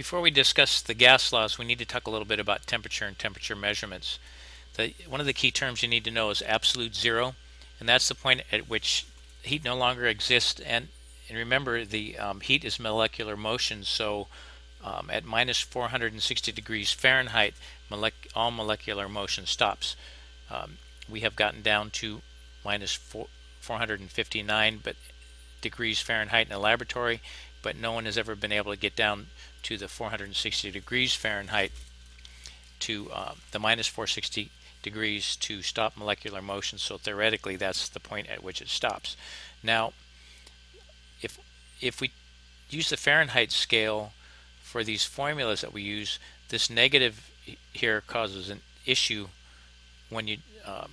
before we discuss the gas laws, we need to talk a little bit about temperature and temperature measurements. The, one of the key terms you need to know is absolute zero, and that's the point at which heat no longer exists. And, and remember, the um, heat is molecular motion, so um, at minus 460 degrees Fahrenheit, molec all molecular motion stops. Um, we have gotten down to minus 4, 459 but degrees Fahrenheit in a laboratory, but no one has ever been able to get down to the 460 degrees Fahrenheit to uh, the minus 460 degrees to stop molecular motion. So theoretically, that's the point at which it stops. Now, if if we use the Fahrenheit scale for these formulas that we use, this negative here causes an issue when you um,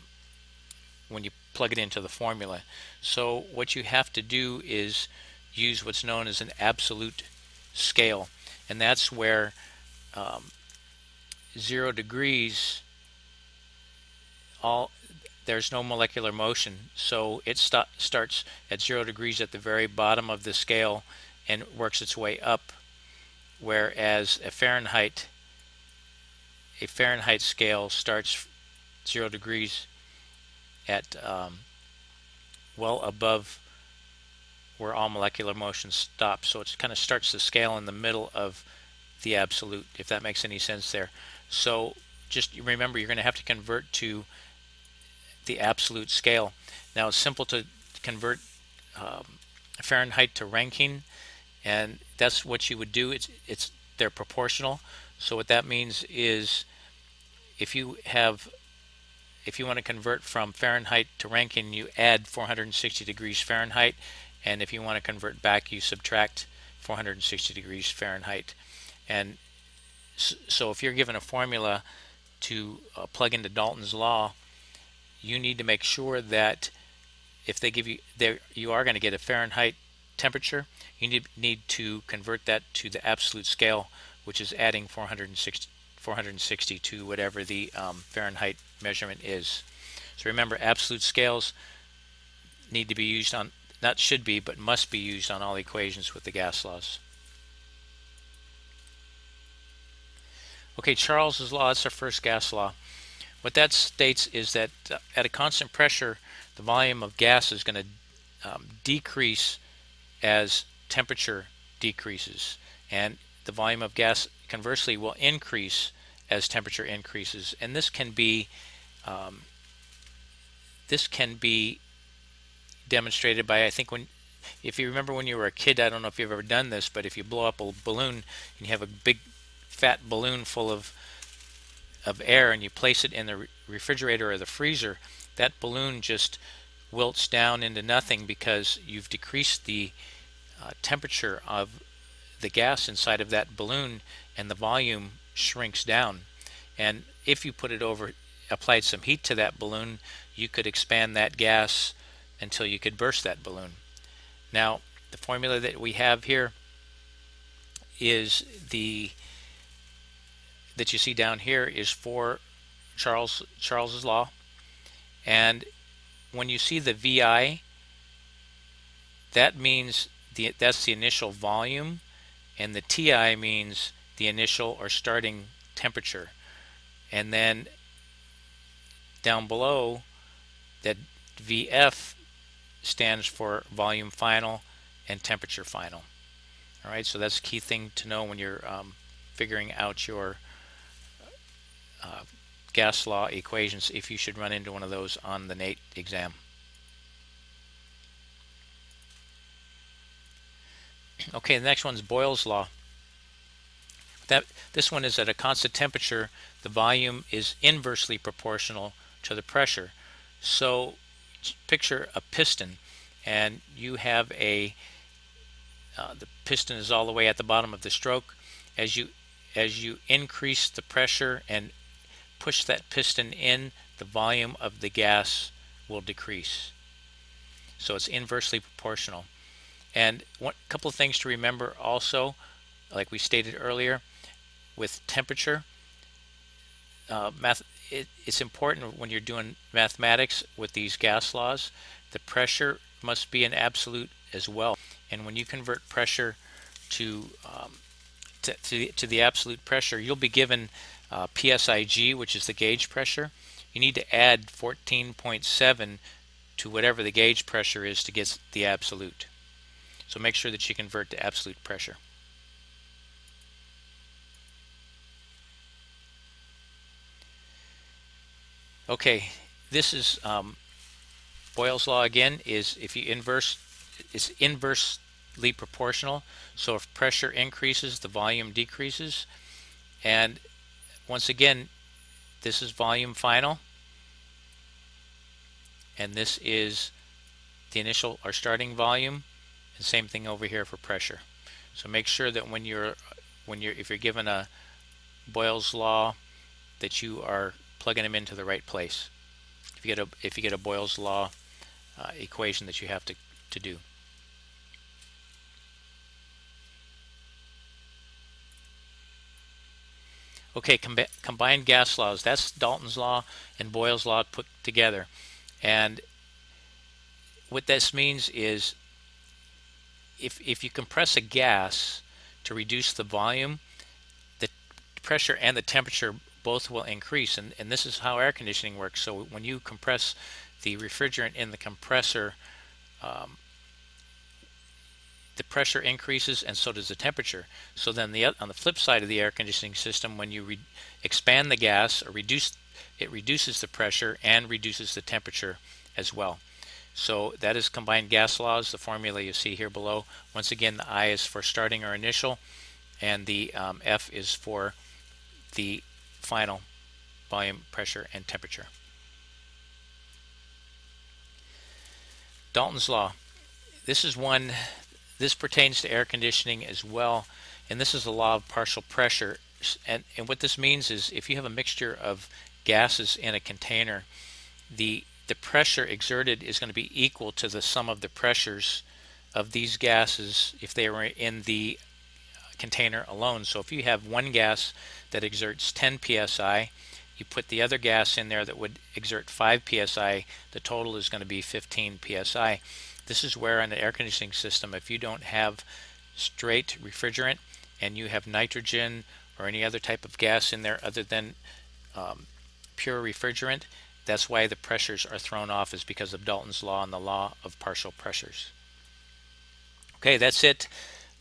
when you plug it into the formula. So what you have to do is use what's known as an absolute scale, and that's where um, zero degrees all there's no molecular motion. So it st starts at zero degrees at the very bottom of the scale and works its way up. Whereas a Fahrenheit a Fahrenheit scale starts zero degrees at um, well above where all molecular motion stops. So it kind of starts the scale in the middle of the absolute, if that makes any sense there. So just remember you're going to have to convert to the absolute scale. Now it's simple to convert um, Fahrenheit to Rankine and that's what you would do. It's it's they're proportional. So what that means is if you have if you want to convert from Fahrenheit to Rankine, you add 460 degrees Fahrenheit, and if you want to convert back, you subtract 460 degrees Fahrenheit. And so if you're given a formula to uh, plug into Dalton's law, you need to make sure that if they give you there you are going to get a Fahrenheit temperature, you need, need to convert that to the absolute scale, which is adding 460, 460 to whatever the um, Fahrenheit measurement is. So remember, absolute scales need to be used on, not should be, but must be used on all equations with the gas laws. Okay, Charles's law, that's our first gas law. What that states is that uh, at a constant pressure, the volume of gas is going to um, decrease as temperature decreases and the volume of gas conversely will increase as temperature increases and this can be um, this can be demonstrated by I think when if you remember when you were a kid I don't know if you've ever done this but if you blow up a balloon and you have a big fat balloon full of of air and you place it in the refrigerator or the freezer that balloon just wilts down into nothing because you've decreased the uh, temperature of the gas inside of that balloon and the volume shrinks down. And if you put it over, applied some heat to that balloon, you could expand that gas until you could burst that balloon. Now, the formula that we have here is the that you see down here is for Charles Charles's law. And when you see the VI, that means the, that's the initial volume, and the TI means the initial or starting temperature. And then down below, that VF stands for volume final and temperature final. All right, so that's a key thing to know when you're um, figuring out your uh, gas law equations if you should run into one of those on the NATE exam. Okay, the next one's Boyle's law. That This one is at a constant temperature, the volume is inversely proportional to the pressure. So picture a piston and you have a uh, the piston is all the way at the bottom of the stroke. As you as you increase the pressure and push that piston in the volume of the gas will decrease. So it's inversely proportional. And one couple of things to remember also, like we stated earlier, with temperature, uh, math, it, it's important when you're doing mathematics with these gas laws, the pressure must be an absolute as well. And when you convert pressure to um, to, to, the, to the absolute pressure, you'll be given uh, PSIG, which is the gauge pressure. You need to add 14.7 to whatever the gauge pressure is to get the absolute. So make sure that you convert to absolute pressure. Okay, this is um, Boyle's law again is if you inverse, it's inversely proportional. So if pressure increases, the volume decreases. And once again, this is volume final. And this is the initial or starting volume. And same thing over here for pressure. So make sure that when you're when you're if you're given a Boyle's law that you are plugging them into the right place. If you get a if you get a Boyle's law uh, equation that you have to, to do. Okay, com combined gas laws. That's Dalton's law and Boyle's law put together. And what this means is if, if you compress a gas to reduce the volume, the pressure and the temperature both will increase. And, and this is how air conditioning works. So when you compress the refrigerant in the compressor, um, the pressure increases and so does the temperature. So then the on the flip side of the air conditioning system, when you expand the gas or reduce, it reduces the pressure and reduces the temperature as well. So that is combined gas laws, the formula you see here below. Once again, the I is for starting or initial, and the um, F is for the final volume, pressure, and temperature. Dalton's law. This is one, this pertains to air conditioning as well, and this is the law of partial pressure. And, and what this means is if you have a mixture of gases in a container, the, the pressure exerted is going to be equal to the sum of the pressures of these gases if they were in the container alone. So if you have one gas that exerts 10 psi, you put the other gas in there that would exert 5 psi, the total is going to be 15 psi. This is where in an air conditioning system, if you don't have straight refrigerant and you have nitrogen or any other type of gas in there other than um, pure refrigerant, that's why the pressures are thrown off is because of Dalton's law and the law of partial pressures. Okay, that's it.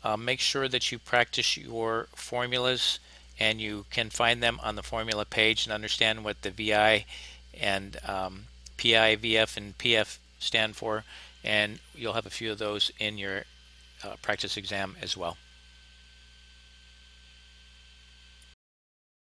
Uh, make sure that you practice your formulas and you can find them on the formula page and understand what the VI and um, PI, VF, and PF stand for and you'll have a few of those in your uh, practice exam as well.